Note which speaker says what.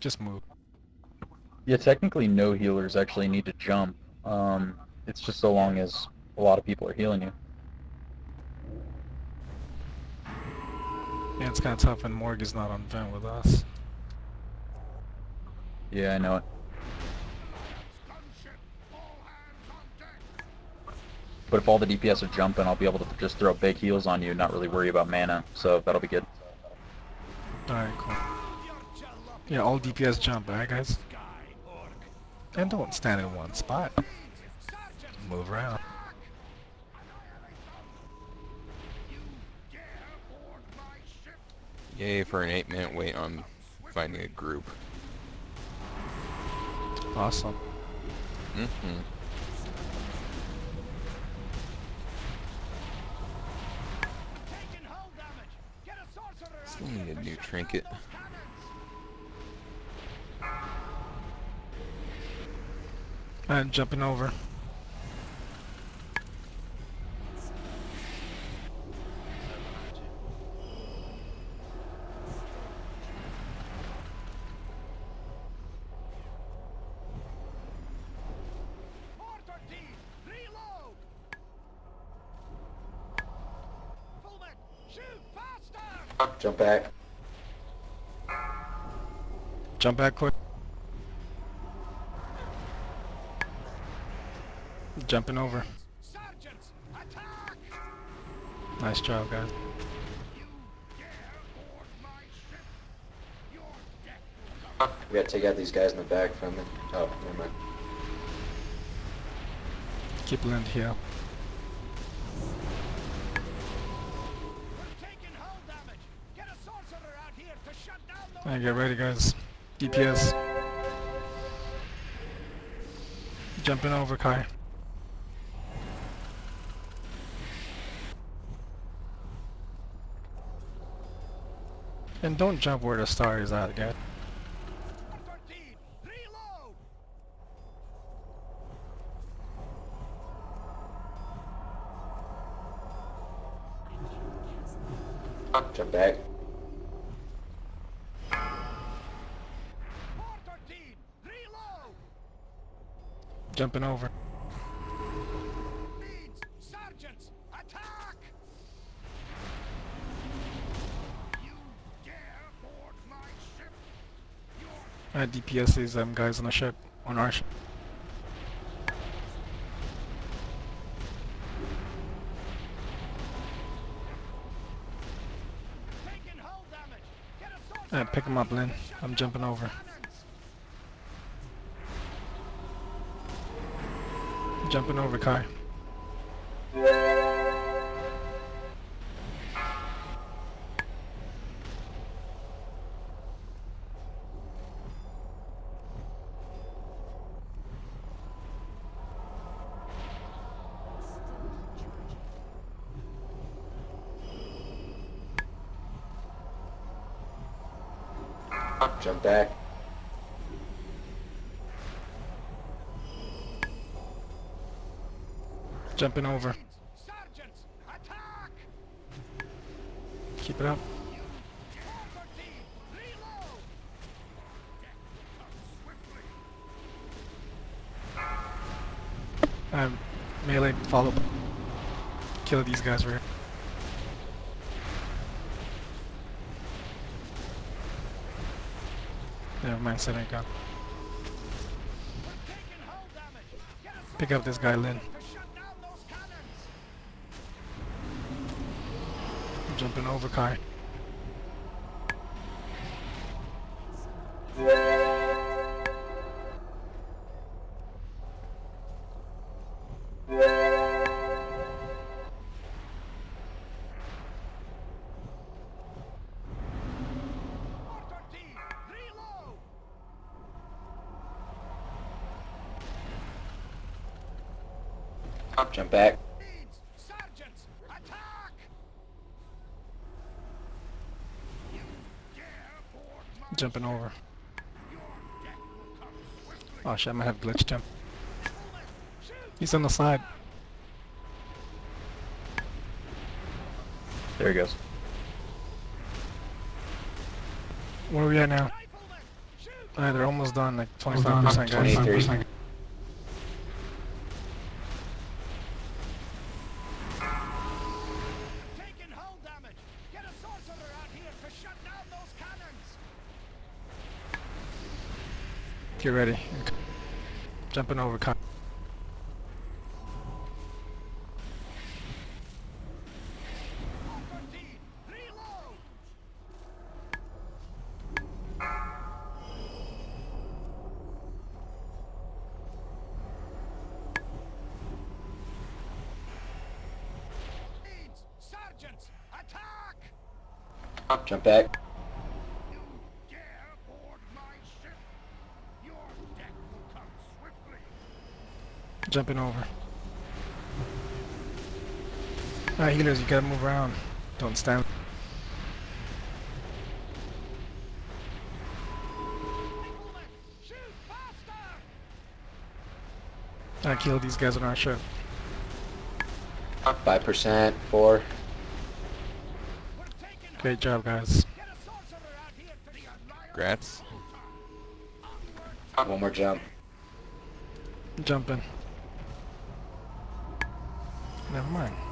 Speaker 1: Just move.
Speaker 2: Yeah, technically no healers actually need to jump. Um, it's just so long as a lot of people are healing you.
Speaker 1: Yeah, it's kind of tough when Morg is not on vent with us.
Speaker 2: Yeah, I know it. But if all the DPS are jumping, I'll be able to just throw big heals on you and not really worry about mana, so that'll be good.
Speaker 1: Alright, cool. Yeah, all DPS jump, alright guys? And don't stand in one spot. Move around.
Speaker 3: Yay for an 8 minute wait on finding a group.
Speaker 1: Awesome.
Speaker 3: Mm-hmm. Still need a new trinket.
Speaker 1: And jumping over.
Speaker 4: Jump back.
Speaker 1: Jump back quick. Jumping over. Nice job, guys.
Speaker 4: We gotta take out these guys in the back from it. Oh, never mind.
Speaker 1: Keep land here. Alright, get ready, guys. DPS. Jumping over, Kai. And don't jump where the star is at, guys.
Speaker 4: Jump back.
Speaker 1: Jumping over. Uh, DPS is um, guys on the ship, on our ship. Uh, pick him up, Lynn. I'm jumping over. Jumping over, Kai.
Speaker 4: Jump back.
Speaker 1: Jumping over. Keep it up. Um, melee, follow. Kill these guys right here. Never mind, setting gun. Pick up this guy, Lynn. Jumping over, Kai.
Speaker 4: Jump back.
Speaker 1: Jumping over. Oh shit, I might have glitched him. He's on the side.
Speaker 2: There he goes.
Speaker 1: Where are we at now? Alright, they're almost done, like 25% guys.
Speaker 4: 23.
Speaker 5: Get
Speaker 1: ready. Jumping over. con-
Speaker 5: Over D. Reload. Marines, Sergeants, attack!
Speaker 4: Jump back.
Speaker 1: Jumping over. Alright, healers, you gotta move around. Don't stand.
Speaker 5: Riflemen, shoot!
Speaker 1: I killed these guys on our ship.
Speaker 4: 5%, 4.
Speaker 1: Great job, guys.
Speaker 5: Get a sorcerer out here to the annihilate.
Speaker 3: Grats.
Speaker 4: One more jump.
Speaker 1: Jumping. Never mind.